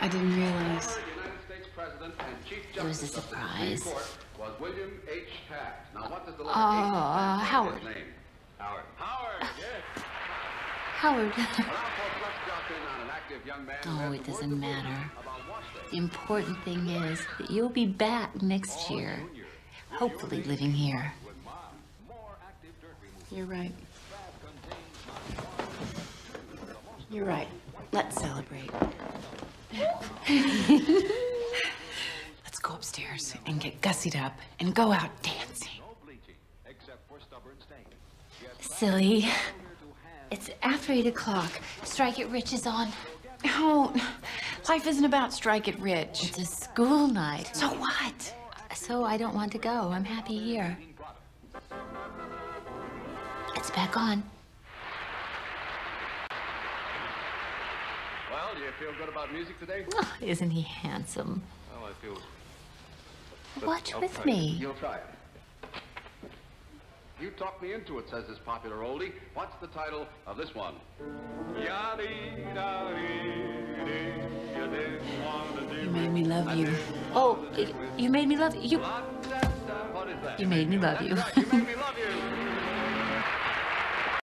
I didn't realize. United States President and Chief It was a Justice of the Supreme surprise. Court was William H. Taft. Now, what does the letter Uh, H stand Howard. name? Howard. Howard, yes. Howard. Now, folks, let's drop in on an active young man who Oh, it doesn't matter. prove about wash day. The important thing is that you'll be back next year. Hopefully living here. You're right. You're right. Let's celebrate. Let's go upstairs and get gussied up and go out dancing. Silly. It's after 8 o'clock. Strike it Rich is on. Oh, life isn't about strike it rich. It's a school night. So what? So I don't want to go. I'm happy here. It's back on. Well, do you feel good about music today? Oh, isn't he handsome? Well, I feel... Watch I'll with me. it. You'll try it. You talked me into it, says this popular oldie. What's the title of this one? You made me love you. Oh, you made me love you. What is that? You made me love you. You made me love you.